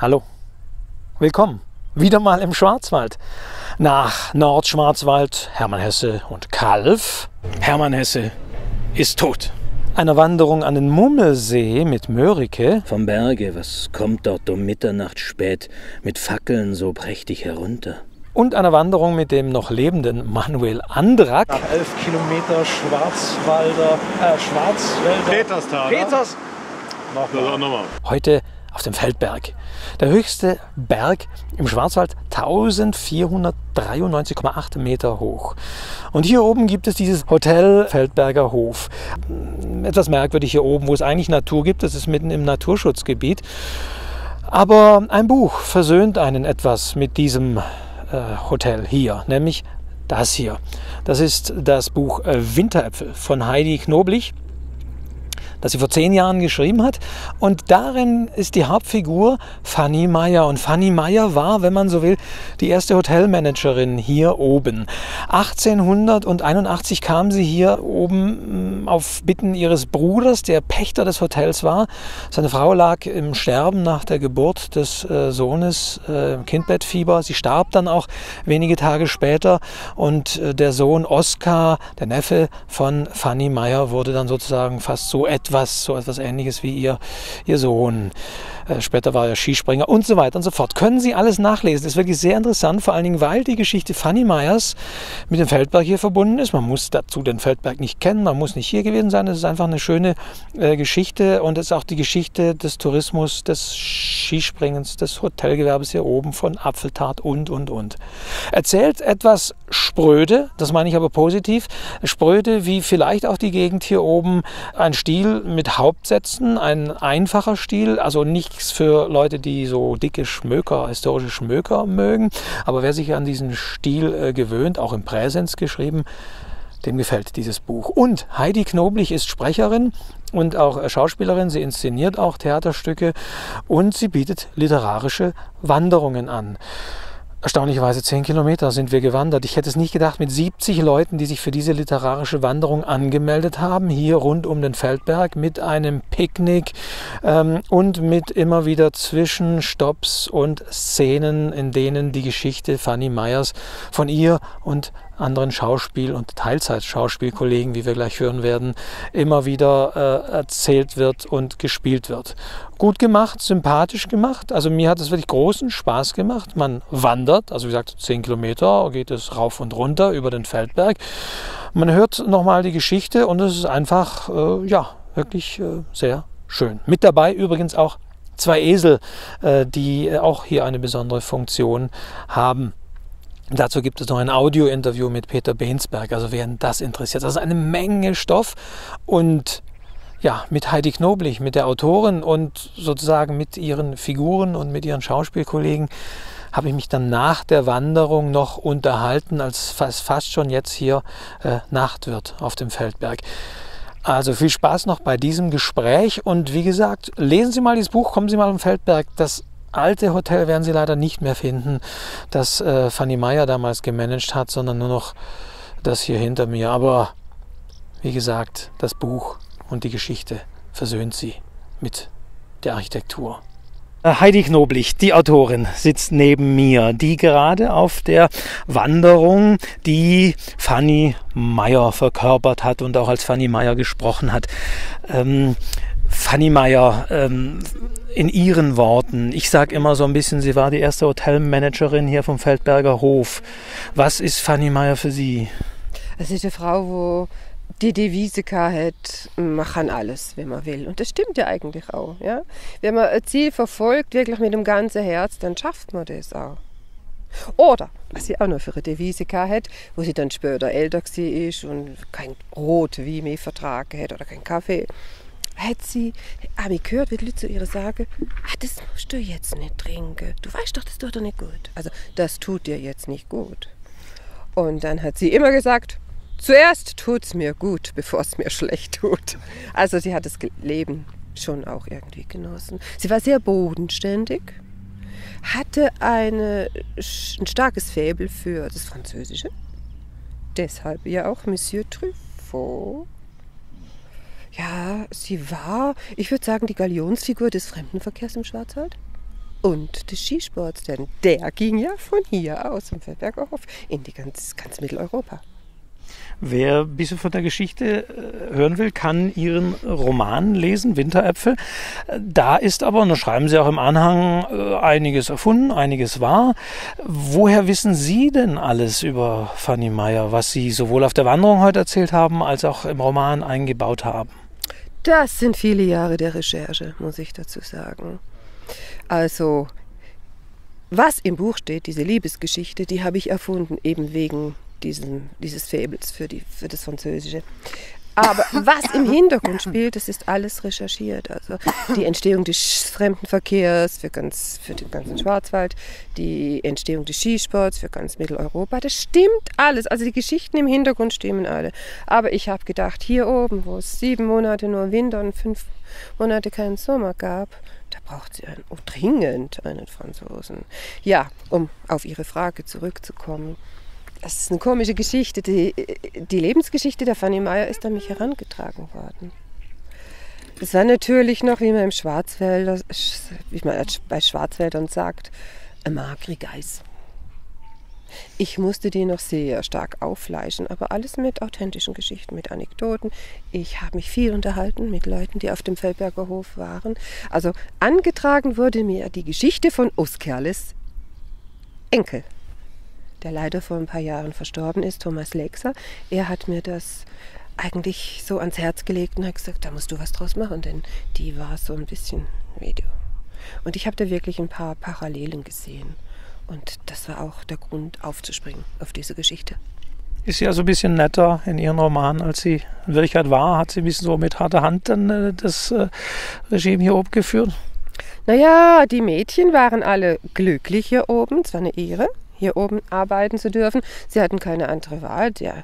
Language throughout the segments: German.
Hallo. Willkommen. Wieder mal im Schwarzwald. Nach Nordschwarzwald, Hermann Hesse und Kalf. Hermann Hesse ist tot. Eine Wanderung an den Mummelsee mit Mörike. Vom Berge, was kommt dort um Mitternacht spät mit Fackeln so prächtig herunter? Und eine Wanderung mit dem noch lebenden Manuel Andrak. Nach elf Kilometer Schwarzwalder, äh, Schwarzwälder. Peterstal. Peters. Nochmal. Heute auf dem Feldberg. Der höchste Berg im Schwarzwald 1493,8 Meter hoch. Und hier oben gibt es dieses Hotel Feldberger Hof. Etwas merkwürdig hier oben, wo es eigentlich Natur gibt. Das ist mitten im Naturschutzgebiet. Aber ein Buch versöhnt einen etwas mit diesem äh, Hotel hier, nämlich das hier. Das ist das Buch äh, Winteräpfel von Heidi Knoblich das sie vor zehn Jahren geschrieben hat. Und darin ist die Hauptfigur Fanny Meyer. Und Fanny Meyer war, wenn man so will, die erste Hotelmanagerin hier oben. 1881 kam sie hier oben mm, auf Bitten ihres Bruders, der Pächter des Hotels war. Seine Frau lag im Sterben nach der Geburt des äh, Sohnes, äh, Kindbettfieber. Sie starb dann auch wenige Tage später. Und äh, der Sohn Oskar, der Neffe von Fanny Meyer, wurde dann sozusagen fast so etwas etwas, so etwas ähnliches wie ihr, ihr Sohn. Äh, später war er Skispringer und so weiter und so fort. Können Sie alles nachlesen. Das ist wirklich sehr interessant, vor allen Dingen, weil die Geschichte Fanny Meyers mit dem Feldberg hier verbunden ist. Man muss dazu den Feldberg nicht kennen, man muss nicht hier gewesen sein. Es ist einfach eine schöne äh, Geschichte und es ist auch die Geschichte des Tourismus, des Skispringens, des Hotelgewerbes hier oben von Apfeltart und, und, und. Erzählt etwas spröde, das meine ich aber positiv, spröde wie vielleicht auch die Gegend hier oben, ein Stil mit Hauptsätzen, ein einfacher Stil, also nichts für Leute, die so dicke Schmöker, historische Schmöker mögen, aber wer sich an diesen Stil äh, gewöhnt, auch im Präsens geschrieben, dem gefällt dieses Buch. Und Heidi Knoblich ist Sprecherin und auch Schauspielerin. Sie inszeniert auch Theaterstücke und sie bietet literarische Wanderungen an. Erstaunlicherweise 10 Kilometer sind wir gewandert. Ich hätte es nicht gedacht, mit 70 Leuten, die sich für diese literarische Wanderung angemeldet haben, hier rund um den Feldberg mit einem Picknick ähm, und mit immer wieder Zwischenstopps und Szenen, in denen die Geschichte Fanny Meyers von ihr und anderen Schauspiel- und Teilzeitschauspielkollegen, wie wir gleich hören werden, immer wieder äh, erzählt wird und gespielt wird. Gut gemacht, sympathisch gemacht. Also mir hat es wirklich großen Spaß gemacht. Man wandert, also wie gesagt, zehn Kilometer geht es rauf und runter über den Feldberg. Man hört nochmal die Geschichte und es ist einfach, äh, ja, wirklich äh, sehr schön. Mit dabei übrigens auch zwei Esel, äh, die auch hier eine besondere Funktion haben. Dazu gibt es noch ein Audio-Interview mit Peter Bensberg, also wer das interessiert. Das ist eine Menge Stoff und ja, mit Heidi Knoblich, mit der Autorin und sozusagen mit ihren Figuren und mit ihren Schauspielkollegen habe ich mich dann nach der Wanderung noch unterhalten, als fast, fast schon jetzt hier äh, Nacht wird auf dem Feldberg. Also viel Spaß noch bei diesem Gespräch und wie gesagt, lesen Sie mal dieses Buch, kommen Sie mal am Feldberg. Das alte Hotel werden Sie leider nicht mehr finden, das äh, Fanny Meyer damals gemanagt hat, sondern nur noch das hier hinter mir. Aber wie gesagt, das Buch und die Geschichte versöhnt sie mit der Architektur. Äh, Heidi Knoblich, die Autorin, sitzt neben mir, die gerade auf der Wanderung die Fanny Meyer verkörpert hat und auch als Fanny Meyer gesprochen hat. Ähm, Fanny Meyer, ähm, in ihren Worten, ich sage immer so ein bisschen, sie war die erste Hotelmanagerin hier vom Feldberger Hof. Was ist Fanny Meyer für Sie? Es ist eine Frau, wo die Devise hat, man kann alles, wenn man will. Und das stimmt ja eigentlich auch. Ja? Wenn man ein Ziel verfolgt, wirklich mit dem ganzen Herz, dann schafft man das auch. Oder, was sie auch noch für eine Devise hat, wo sie dann später älter war und kein Brot wie mehr vertragen hat oder kein Kaffee, hat sie, habe ich gehört, wie die Leute zu ihr sagen, ah, das musst du jetzt nicht trinken. Du weißt doch, das tut dir nicht gut. Also, das tut dir jetzt nicht gut. Und dann hat sie immer gesagt, zuerst tut es mir gut, bevor es mir schlecht tut. Also sie hat das Leben schon auch irgendwie genossen. Sie war sehr bodenständig, hatte eine, ein starkes Faible für das Französische. Deshalb ja auch Monsieur Truffaut ja, sie war, ich würde sagen, die Galionsfigur des Fremdenverkehrs im Schwarzwald. und des Skisports, denn der ging ja von hier aus, vom Feldberger Hof, in die ganz, ganz Mitteleuropa. Wer ein bisschen von der Geschichte äh, hören will, kann Ihren Roman lesen, Winteräpfel. Da ist aber, und das schreiben Sie auch im Anhang, äh, einiges erfunden, einiges wahr. Woher wissen Sie denn alles über Fanny Meyer, was Sie sowohl auf der Wanderung heute erzählt haben, als auch im Roman eingebaut haben? Das sind viele Jahre der Recherche, muss ich dazu sagen. Also, was im Buch steht, diese Liebesgeschichte, die habe ich erfunden, eben wegen diesen, dieses Fables für, die, für das Französische. Aber was im Hintergrund spielt, das ist alles recherchiert. Also die Entstehung des Fremdenverkehrs für, ganz, für den ganzen Schwarzwald, die Entstehung des Skisports für ganz Mitteleuropa, das stimmt alles. Also die Geschichten im Hintergrund stimmen alle. Aber ich habe gedacht, hier oben, wo es sieben Monate nur Winter und fünf Monate keinen Sommer gab, da braucht sie einen, oh, dringend einen Franzosen. Ja, um auf Ihre Frage zurückzukommen. Das ist eine komische Geschichte. Die, die Lebensgeschichte der Fanny Meyer ist an mich herangetragen worden. Es war natürlich noch, wie man im Schwarzwälder, wie man bei Schwarzwäldern sagt, ein magri Geiß. Ich musste die noch sehr stark auffleischen, aber alles mit authentischen Geschichten, mit Anekdoten. Ich habe mich viel unterhalten mit Leuten, die auf dem Feldberger Hof waren. Also angetragen wurde mir die Geschichte von Oskerles Enkel der leider vor ein paar Jahren verstorben ist, Thomas Lexer. Er hat mir das eigentlich so ans Herz gelegt und hat gesagt, da musst du was draus machen, denn die war so ein bisschen Video. Und ich habe da wirklich ein paar Parallelen gesehen. Und das war auch der Grund, aufzuspringen auf diese Geschichte. Ist sie also ein bisschen netter in ihren Romanen, als sie in Wirklichkeit war? Hat sie ein bisschen so mit harter Hand dann äh, das äh, Regime hier oben geführt? Naja, die Mädchen waren alle glücklich hier oben, es war eine Ehre hier oben arbeiten zu dürfen. Sie hatten keine andere Wahl, der,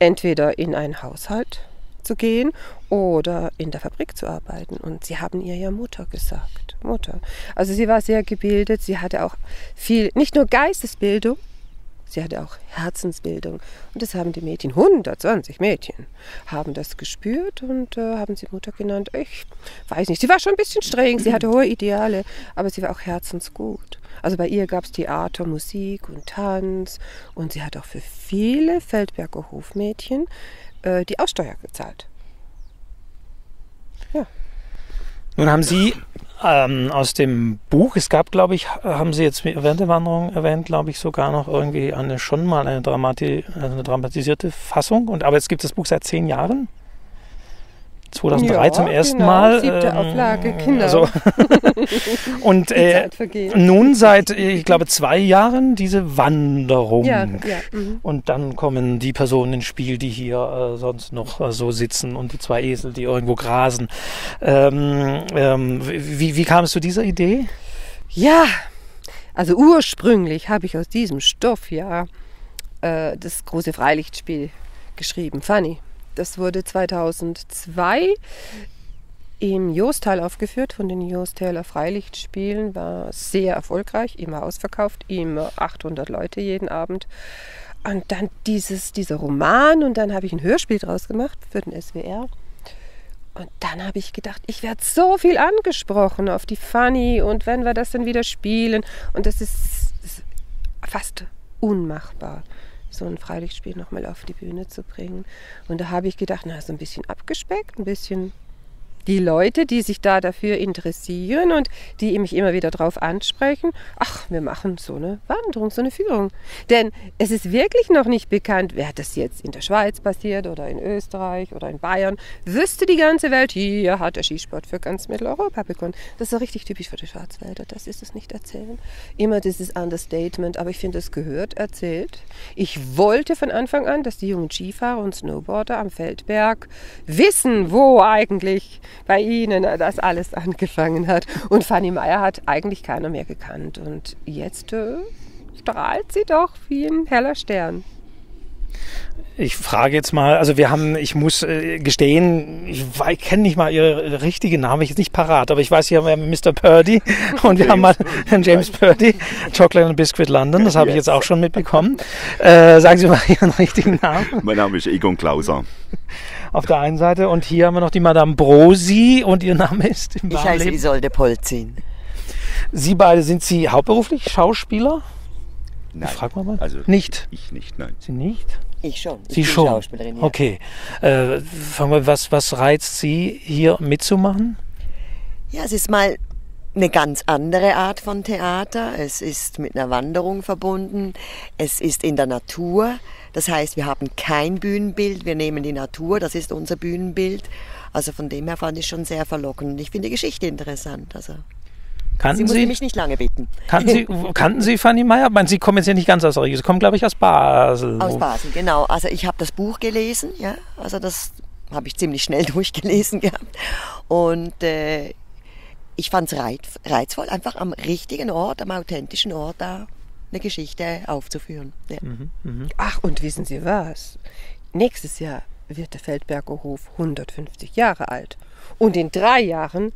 entweder in einen Haushalt zu gehen oder in der Fabrik zu arbeiten. Und sie haben ihr ja Mutter gesagt. Mutter. Also sie war sehr gebildet, sie hatte auch viel, nicht nur Geistesbildung, sie hatte auch Herzensbildung. Und das haben die Mädchen, 120 Mädchen, haben das gespürt und äh, haben sie Mutter genannt. Ich weiß nicht, sie war schon ein bisschen streng, sie hatte hohe Ideale, aber sie war auch herzensgut. Also bei ihr gab es Theater, Musik und Tanz und sie hat auch für viele Feldberger Hofmädchen äh, die Aussteuer gezahlt. Ja. Nun haben Sie ähm, aus dem Buch, es gab, glaube ich, haben Sie jetzt während der Wanderung erwähnt, glaube ich, sogar noch irgendwie eine schon mal eine, Dramati eine dramatisierte Fassung. Und aber es gibt das Buch seit zehn Jahren. 2003 ja, zum ersten genau, Mal. Siebte ähm, Auflage, genau. Also und äh, nun seit, ich glaube, zwei Jahren diese Wanderung. Ja, ja, mhm. und dann kommen die Personen ins Spiel, die hier äh, sonst noch äh, so sitzen und die zwei Esel, die irgendwo grasen. Ähm, ähm, wie, wie kam es zu dieser Idee? Ja, also ursprünglich habe ich aus diesem Stoff ja äh, das große Freilichtspiel geschrieben, Funny. Das wurde 2002 im Jostal aufgeführt von den Jostaler Freilichtspielen, war sehr erfolgreich, immer ausverkauft, immer 800 Leute jeden Abend. Und dann dieses, dieser Roman und dann habe ich ein Hörspiel draus gemacht für den SWR. Und dann habe ich gedacht, ich werde so viel angesprochen auf die Funny und wenn wir das dann wieder spielen und das ist, ist fast unmachbar so ein Freilichtspiel nochmal auf die Bühne zu bringen. Und da habe ich gedacht, na, so ein bisschen abgespeckt, ein bisschen die Leute, die sich da dafür interessieren und die mich immer wieder darauf ansprechen, ach, wir machen so eine Wanderung, so eine Führung. Denn es ist wirklich noch nicht bekannt, wer das jetzt in der Schweiz passiert oder in Österreich oder in Bayern. Wüsste die ganze Welt, hier hat der Skisport für ganz Mitteleuropa begonnen. Das ist so richtig typisch für die Schwarzwälder, das ist es nicht erzählen. Immer dieses Understatement, aber ich finde, es gehört erzählt. Ich wollte von Anfang an, dass die jungen Skifahrer und Snowboarder am Feldberg wissen, wo eigentlich bei Ihnen das alles angefangen hat. Und Fanny Meier hat eigentlich keiner mehr gekannt. Und jetzt äh, strahlt sie doch wie ein heller Stern. Ich frage jetzt mal, also wir haben, ich muss äh, gestehen, ich, ich kenne nicht mal ihre richtige Name, ich ist nicht parat, aber ich weiß, hier haben wir Mr. Purdy und wir haben mal James Purdy, Chocolate and Biscuit London, das habe ich jetzt auch schon mitbekommen. Äh, sagen Sie mal Ihren richtigen Namen. Mein Name ist Egon Klauser auf der einen Seite. Und hier haben wir noch die Madame Brosi und ihr Name ist im Ich heiße Leben. Isolde Polzin. Sie beide, sind Sie hauptberuflich Schauspieler? Nein. Frag mal mal. Also Nicht? Ich nicht, nein. Sie nicht? Ich schon. Ich Sie bin schon? Schauspielerin, ja. Okay. Äh, fangen wir, was, was reizt Sie, hier mitzumachen? Ja, es ist mal eine ganz andere Art von Theater. Es ist mit einer Wanderung verbunden. Es ist in der Natur. Das heißt, wir haben kein Bühnenbild. Wir nehmen die Natur. Das ist unser Bühnenbild. Also von dem her fand ich schon sehr verlockend. Und ich finde die Geschichte interessant. Also Sie Kannten musste Sie, mich nicht lange bitten. kannten Sie, kannten Sie Fanny Meier? Ich meine, Sie kommen jetzt ja nicht ganz aus der Region. Sie kommen, glaube ich, aus Basel. Aus Basel, genau. Also ich habe das Buch gelesen, ja. Also das habe ich ziemlich schnell durchgelesen gehabt. Und äh, ich fand es reiz, reizvoll, einfach am richtigen Ort, am authentischen Ort da eine Geschichte aufzuführen. Ja. Ach, und wissen Sie was? Nächstes Jahr wird der Feldberger Hof 150 Jahre alt. Und in drei Jahren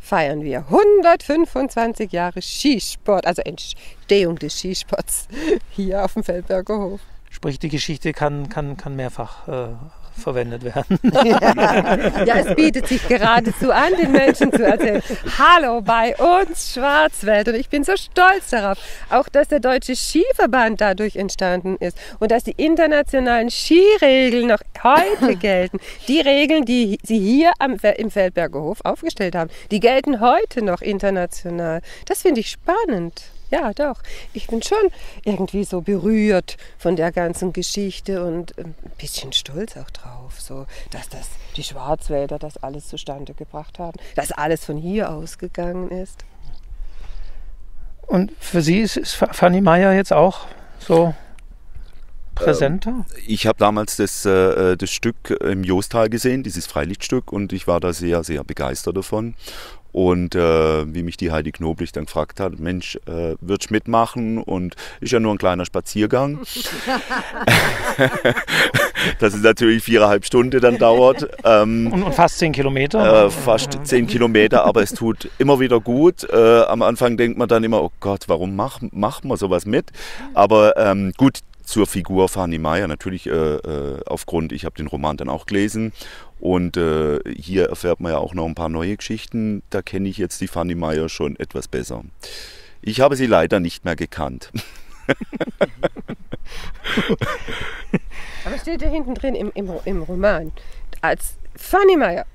feiern wir 125 Jahre Skisport, also Entstehung des Skisports hier auf dem Feldberger Hof. Sprich, die Geschichte kann, kann, kann mehrfach äh, verwendet werden. Ja, es bietet sich geradezu an, den Menschen zu erzählen. Hallo bei uns Schwarzwald. Und ich bin so stolz darauf, auch dass der Deutsche Skiverband dadurch entstanden ist und dass die internationalen Skiregeln noch heute gelten. Die Regeln, die Sie hier am, im Feldberger Hof aufgestellt haben, die gelten heute noch international. Das finde ich spannend. Ja, doch. Ich bin schon irgendwie so berührt von der ganzen Geschichte und ein bisschen stolz auch drauf, so, dass das die Schwarzwälder das alles zustande gebracht haben, dass alles von hier ausgegangen ist. Und für Sie ist, ist Fanny Meier jetzt auch so präsenter? Ich habe damals das, äh, das Stück im Jostal gesehen, dieses Freilichtstück, und ich war da sehr, sehr begeistert davon. Und äh, wie mich die Heidi Knoblich dann gefragt hat, Mensch, äh, würdest du mitmachen? Und ist ja nur ein kleiner Spaziergang. das ist natürlich viereinhalb Stunden dann dauert. Ähm, und, und fast zehn Kilometer? äh, fast zehn Kilometer, aber es tut immer wieder gut. Äh, am Anfang denkt man dann immer, oh Gott, warum mach, macht man sowas mit? Aber ähm, gut, zur Figur Fanny Meier, natürlich äh, äh, aufgrund, ich habe den Roman dann auch gelesen und äh, hier erfährt man ja auch noch ein paar neue Geschichten. Da kenne ich jetzt die Fanny Meier schon etwas besser. Ich habe sie leider nicht mehr gekannt. Aber steht ja hinten drin im, im, im Roman, als Fanny Meier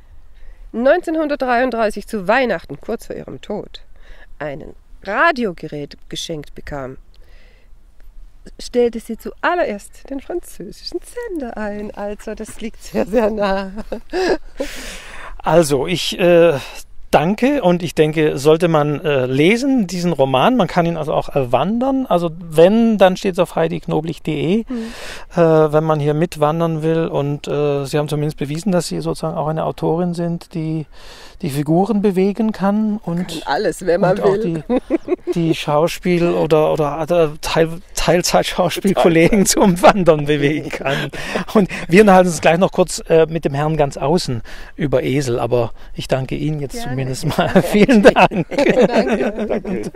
1933 zu Weihnachten, kurz vor ihrem Tod, ein Radiogerät geschenkt bekam, stellte sie zuallererst den französischen Sender ein. Also das liegt sehr, sehr nah. Also, ich äh, danke und ich denke, sollte man äh, lesen, diesen Roman, man kann ihn also auch erwandern. Also, wenn, dann steht es auf heidiknoblich.de, äh, wenn man hier mitwandern will. Und äh, Sie haben zumindest bewiesen, dass Sie sozusagen auch eine Autorin sind, die die Figuren bewegen kann und, Alles, wenn man und auch will. die, die Schauspiel- oder, oder äh, Teil, Teilzeit-Schauspielkollegen zum Wandern bewegen kann. Und wir unterhalten uns gleich noch kurz äh, mit dem Herrn ganz außen über Esel, aber ich danke Ihnen jetzt Gerne. zumindest mal. Vielen Dank. Danke.